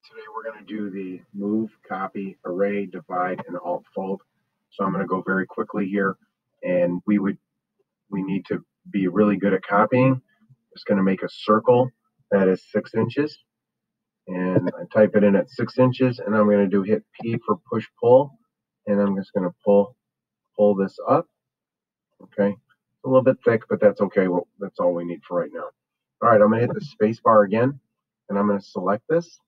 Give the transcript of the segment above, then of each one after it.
Today we're going to do the move, copy, array, divide, and alt fold. So I'm going to go very quickly here and we would, we need to be really good at copying. Just going to make a circle that is six inches and I type it in at six inches and I'm going to do hit P for push pull and I'm just going to pull, pull this up. Okay. a little bit thick, but that's okay. Well, that's all we need for right now. All right. I'm going to hit the space bar again and I'm going to select this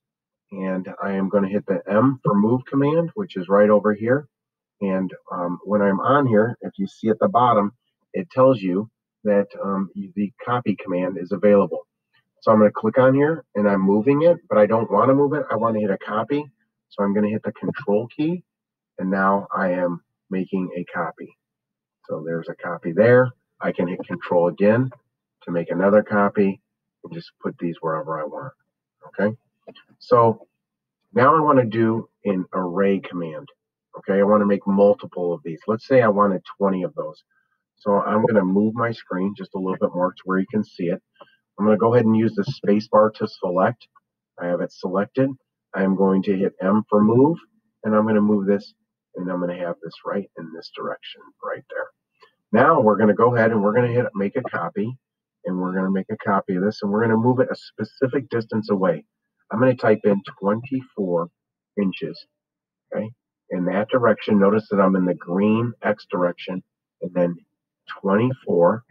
and I am going to hit the M for move command, which is right over here. And um, when I'm on here, if you see at the bottom, it tells you that um, the copy command is available. So I'm going to click on here and I'm moving it, but I don't want to move it. I want to hit a copy. So I'm going to hit the control key and now I am making a copy. So there's a copy there. I can hit control again to make another copy and just put these wherever I want. Okay. So now I want to do an array command. Okay, I want to make multiple of these. Let's say I wanted 20 of those. So I'm going to move my screen just a little bit more to where you can see it. I'm going to go ahead and use the space bar to select. I have it selected. I am going to hit M for move, and I'm going to move this, and I'm going to have this right in this direction right there. Now we're going to go ahead and we're going to hit make a copy, and we're going to make a copy of this, and we're going to move it a specific distance away. I'm going to type in 24 inches, okay? In that direction, notice that I'm in the green X direction, and then 24,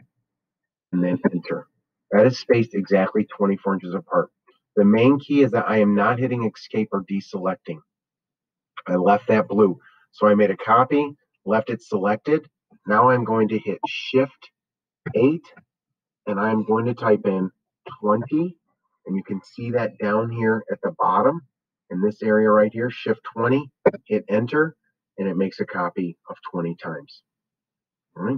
and then enter. That is spaced exactly 24 inches apart. The main key is that I am not hitting escape or deselecting. I left that blue. So I made a copy, left it selected. Now I'm going to hit Shift 8, and I'm going to type in 20 and you can see that down here at the bottom in this area right here, shift 20, hit enter, and it makes a copy of 20 times. All right.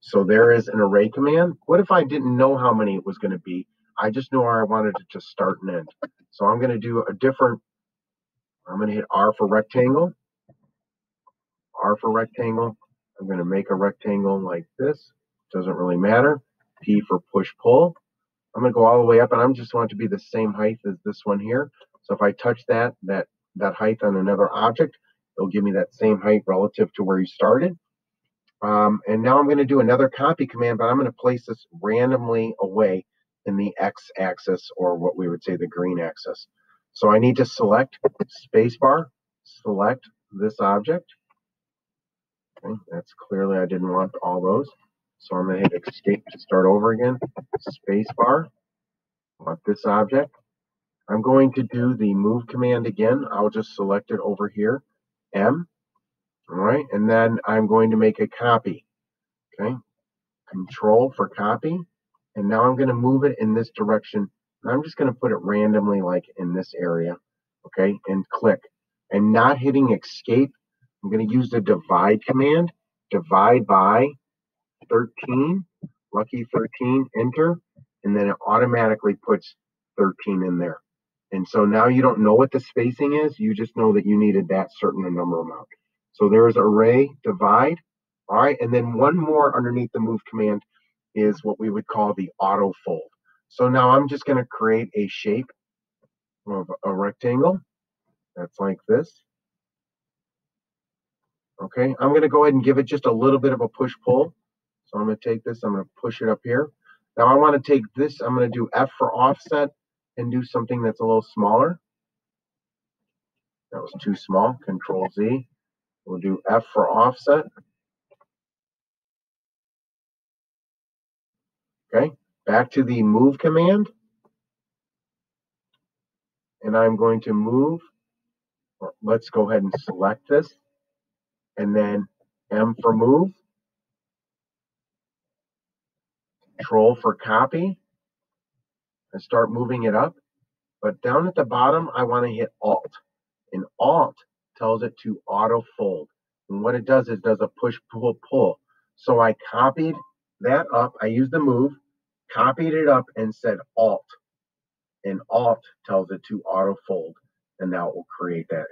So there is an array command. What if I didn't know how many it was going to be? I just where I wanted it to start and end. So I'm going to do a different, I'm going to hit R for rectangle. R for rectangle. I'm going to make a rectangle like this. Doesn't really matter. P for push pull. I'm going to go all the way up and I'm just want to be the same height as this one here. So if I touch that, that, that height on another object, it'll give me that same height relative to where you started. Um, and now I'm going to do another copy command, but I'm going to place this randomly away in the X axis or what we would say the green axis. So I need to select spacebar, select this object. Okay, that's clearly I didn't want all those. So I'm going to hit escape to start over again. spacebar. Want this object. I'm going to do the move command again. I'll just select it over here. M. All right. And then I'm going to make a copy. Okay. Control for copy. And now I'm going to move it in this direction. And I'm just going to put it randomly like in this area. Okay. And click. And not hitting escape. I'm going to use the divide command. Divide by 13, lucky 13, enter, and then it automatically puts 13 in there. And so now you don't know what the spacing is, you just know that you needed that certain number amount. So there's array divide, all right, and then one more underneath the move command is what we would call the auto fold. So now I'm just going to create a shape of a rectangle that's like this. Okay, I'm going to go ahead and give it just a little bit of a push pull. So I'm going to take this, I'm going to push it up here. Now I want to take this, I'm going to do F for offset and do something that's a little smaller. That was too small, Control Z. We'll do F for offset. Okay, back to the move command. And I'm going to move. Let's go ahead and select this. And then M for move. Control for copy and start moving it up. But down at the bottom, I want to hit Alt. And Alt tells it to auto fold. And what it does is does a push, pull, pull. So I copied that up. I used the move, copied it up, and said Alt. And Alt tells it to auto fold. And now it will create that